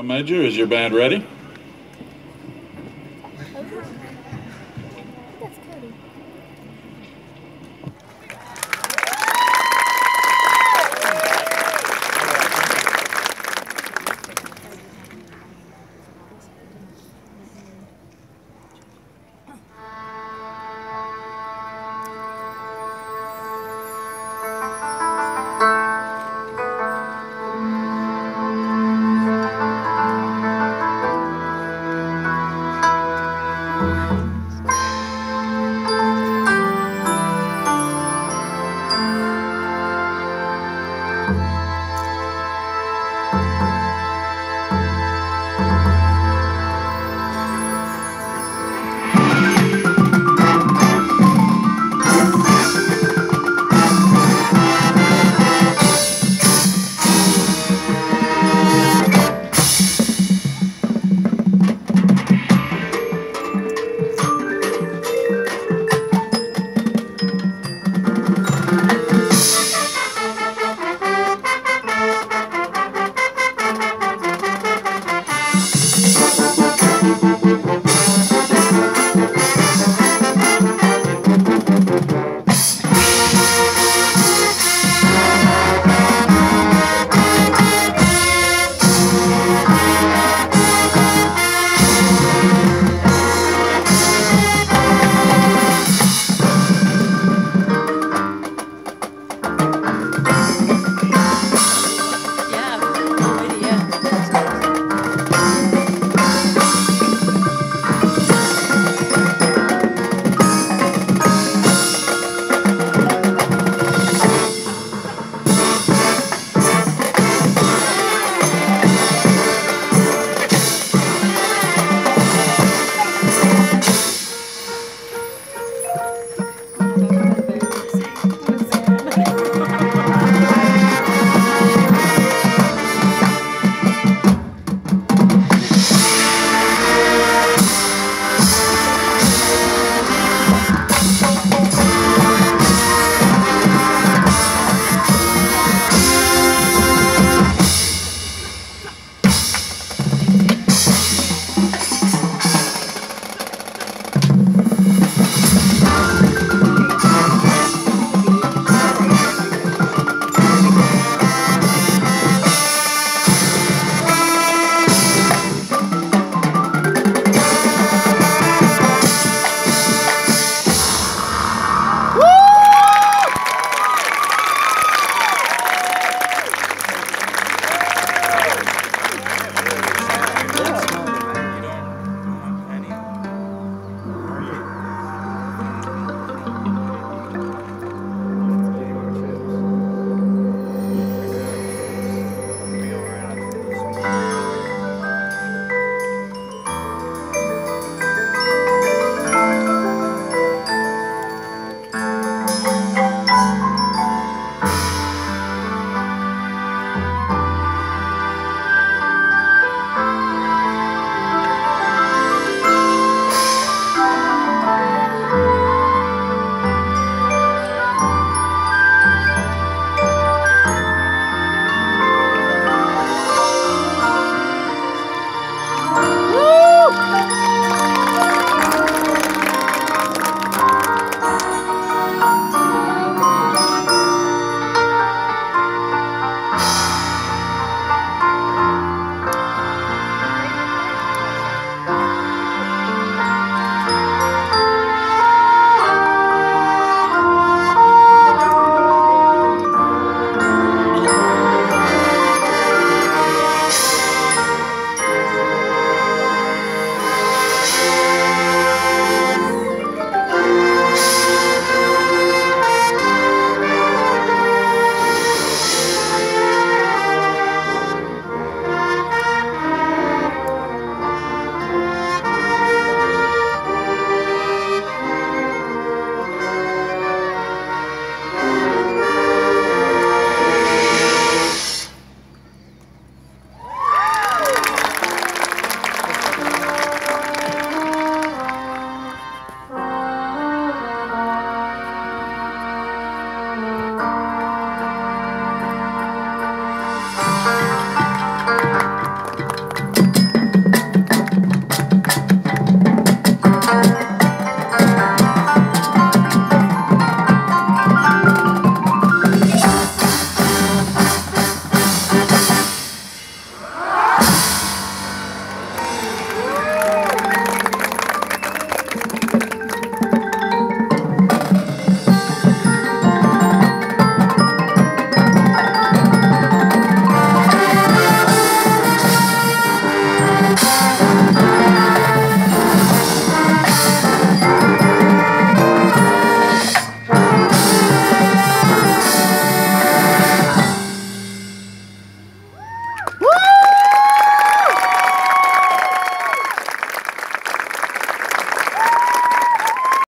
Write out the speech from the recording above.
Drum major, is your band ready?